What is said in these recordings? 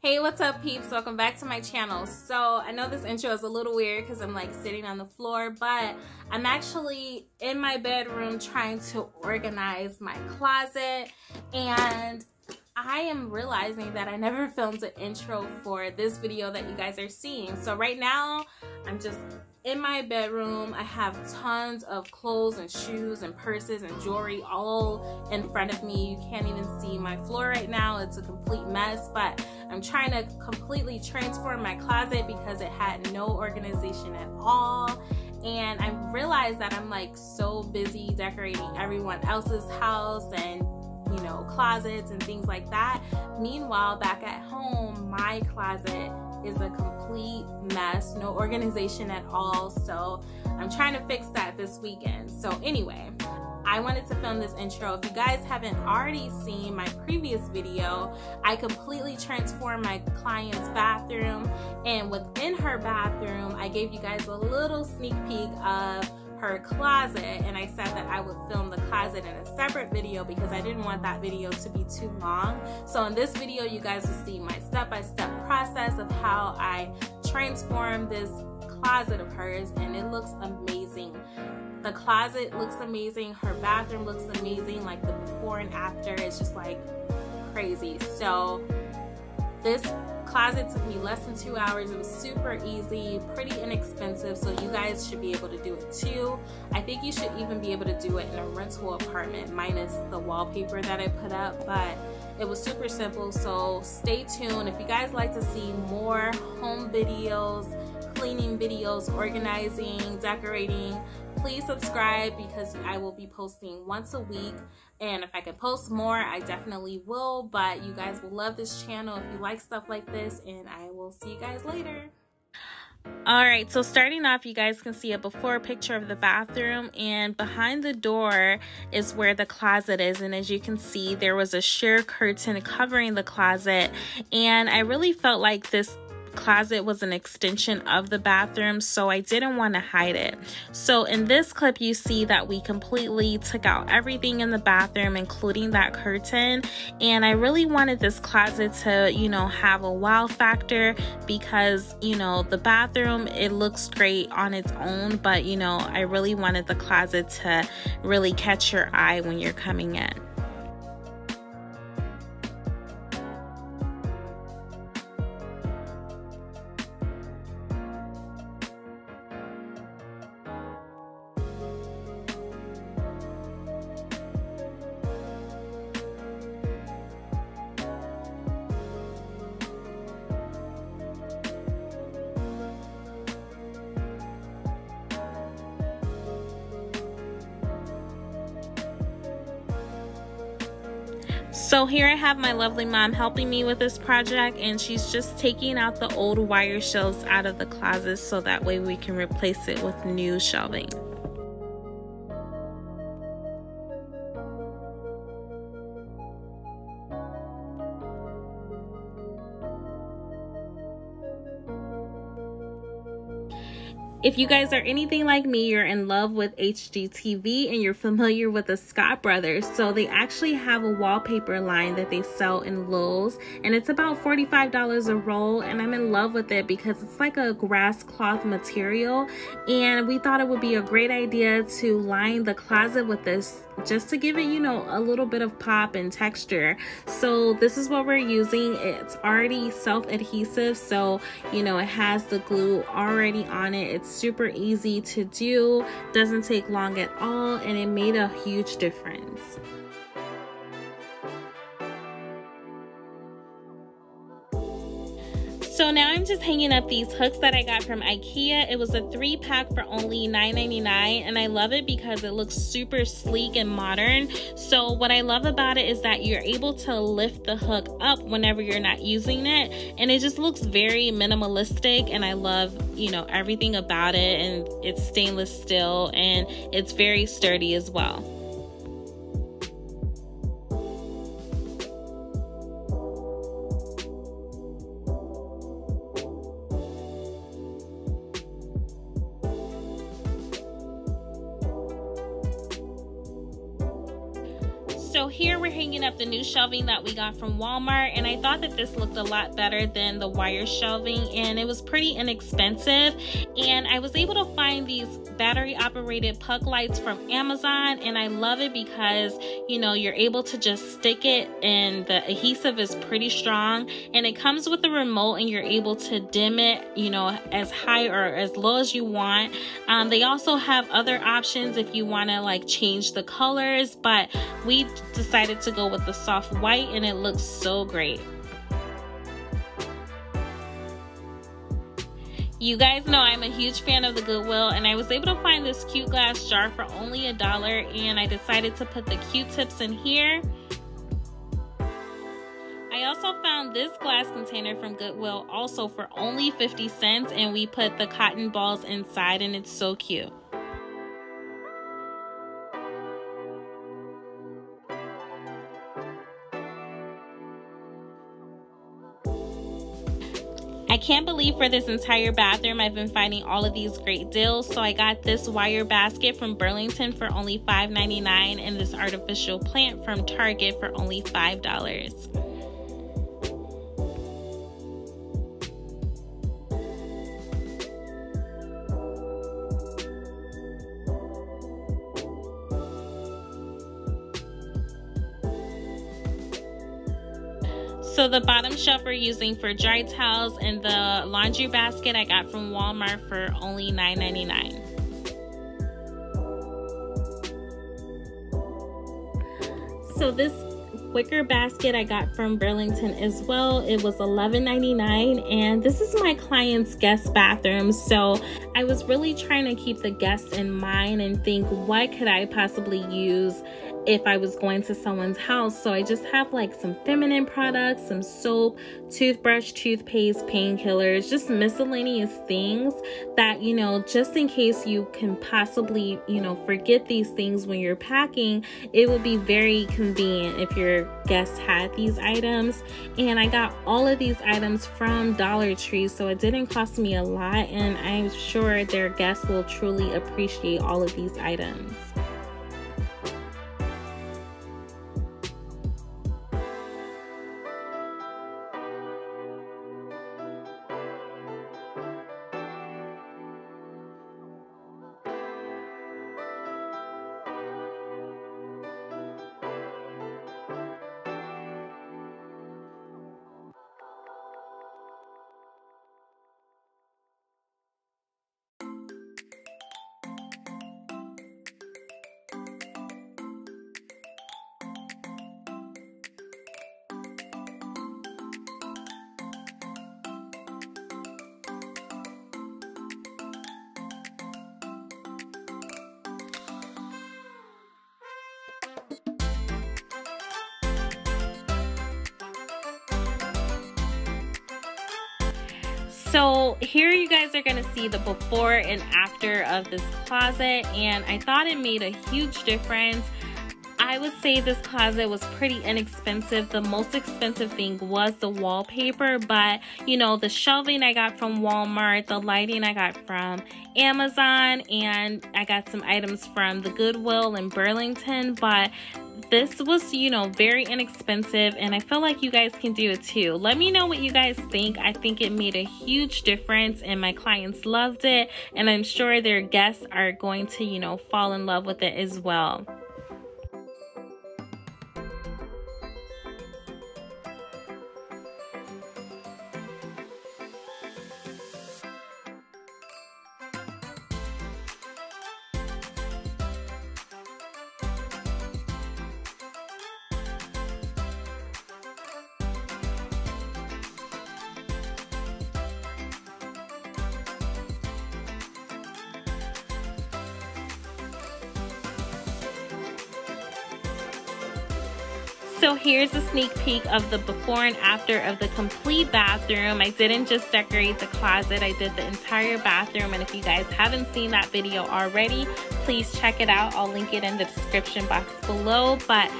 Hey, what's up peeps? Welcome back to my channel. So I know this intro is a little weird because I'm like sitting on the floor, but I'm actually in my bedroom trying to organize my closet and I am realizing that I never filmed an intro for this video that you guys are seeing. So right now, I'm just in my bedroom. I have tons of clothes and shoes and purses and jewelry all in front of me. You can't even see my floor right now. It's a complete mess, but I'm trying to completely transform my closet because it had no organization at all and I realized that I'm like so busy decorating everyone else's house and know, closets and things like that. Meanwhile, back at home, my closet is a complete mess, no organization at all. So I'm trying to fix that this weekend. So anyway, I wanted to film this intro. If you guys haven't already seen my previous video, I completely transformed my client's bathroom and within her bathroom, I gave you guys a little sneak peek of her closet and I said that I would film the closet in a separate video because I didn't want that video to be too long. So in this video, you guys will see my step-by-step -step process of how I transform this closet of hers and it looks amazing. The closet looks amazing. Her bathroom looks amazing. Like the before and after is just like crazy. So this closet took me less than two hours. It was super easy, pretty inexpensive, so you guys should be able to do it too. I think you should even be able to do it in a rental apartment minus the wallpaper that I put up, but it was super simple, so stay tuned. If you guys like to see more home videos, cleaning videos, organizing, decorating, please subscribe because I will be posting once a week. And if I could post more, I definitely will. But you guys will love this channel if you like stuff like this. And I will see you guys later. All right, so starting off, you guys can see a before picture of the bathroom and behind the door is where the closet is. And as you can see, there was a sheer curtain covering the closet. And I really felt like this closet was an extension of the bathroom, so I didn't want to hide it. So in this clip, you see that we completely took out everything in the bathroom, including that curtain. And I really wanted this closet to, you know, have a wow factor because, you know, the bathroom, it looks great on its own, but, you know, I really wanted the closet to really catch your eye when you're coming in. So here I have my lovely mom helping me with this project and she's just taking out the old wire shelves out of the closet so that way we can replace it with new shelving. If you guys are anything like me, you're in love with HGTV and you're familiar with the Scott Brothers. So they actually have a wallpaper line that they sell in Lowe's and it's about $45 a roll and I'm in love with it because it's like a grass cloth material and we thought it would be a great idea to line the closet with this just to give it, you know, a little bit of pop and texture. So this is what we're using. It's already self-adhesive, so, you know, it has the glue already on it. It's super easy to do, doesn't take long at all, and it made a huge difference. So now I'm just hanging up these hooks that I got from Ikea. It was a three pack for only $9.99 and I love it because it looks super sleek and modern. So what I love about it is that you're able to lift the hook up whenever you're not using it and it just looks very minimalistic and I love, you know, everything about it and it's stainless steel and it's very sturdy as well. So here we're hanging up the new shelving that we got from Walmart and I thought that this looked a lot better than the wire shelving and it was pretty inexpensive. And I was able to find these battery operated puck lights from Amazon and I love it because you know you're able to just stick it and the adhesive is pretty strong and it comes with a remote and you're able to dim it you know as high or as low as you want. Um, they also have other options if you want to like change the colors but we decided to go with the soft white and it looks so great You guys know I'm a huge fan of the Goodwill and I was able to find this cute glass jar for only a dollar and I decided to put the Q-tips in here. I also found this glass container from Goodwill also for only 50 cents and we put the cotton balls inside and it's so cute. Can't believe for this entire bathroom I've been finding all of these great deals. So I got this wire basket from Burlington for only $5.99 and this artificial plant from Target for only $5. So the bottom shelf we're using for dry towels and the laundry basket I got from Walmart for only $9.99. So this wicker basket I got from Burlington as well. It was $11.99 and this is my client's guest bathroom. So I was really trying to keep the guests in mind and think what could I possibly use if I was going to someone's house. So I just have like some feminine products, some soap, toothbrush, toothpaste, painkillers, just miscellaneous things that, you know, just in case you can possibly, you know, forget these things when you're packing, it would be very convenient if your guests had these items. And I got all of these items from Dollar Tree, so it didn't cost me a lot. And I'm sure their guests will truly appreciate all of these items. So here you guys are to see the before and after of this closet and I thought it made a huge difference. I would say this closet was pretty inexpensive. The most expensive thing was the wallpaper, but you know, the shelving I got from Walmart, the lighting I got from Amazon, and I got some items from the Goodwill in Burlington, but this was, you know, very inexpensive and I feel like you guys can do it too. Let me know what you guys think. I think it made a huge difference and my clients loved it and I'm sure their guests are going to, you know, fall in love with it as well. So here's a sneak peek of the before and after of the complete bathroom. I didn't just decorate the closet, I did the entire bathroom. And if you guys haven't seen that video already, please check it out. I'll link it in the description box below. But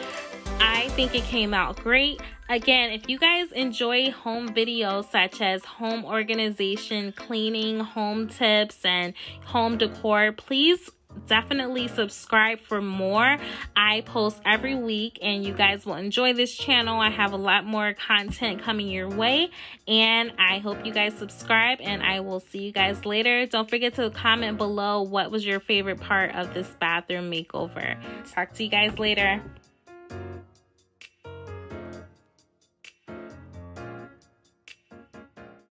I think it came out great. Again, if you guys enjoy home videos such as home organization, cleaning, home tips, and home decor, please definitely subscribe for more. I post every week and you guys will enjoy this channel. I have a lot more content coming your way and I hope you guys subscribe and I will see you guys later. Don't forget to comment below what was your favorite part of this bathroom makeover. Talk to you guys later.